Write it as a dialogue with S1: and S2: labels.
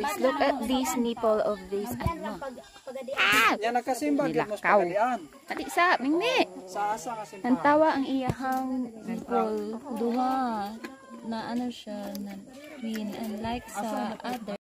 S1: guys. Look at this nipple of this ano. Ah!
S2: Yan nagkasimba gid mo
S1: Nilakaw.
S2: sa.
S1: Ati sa, mingni.
S2: Sa asa ka simbahan.
S1: Nantawa ang iyahang nipple. Duha. Na ano siya, na twin. Unlike sa other.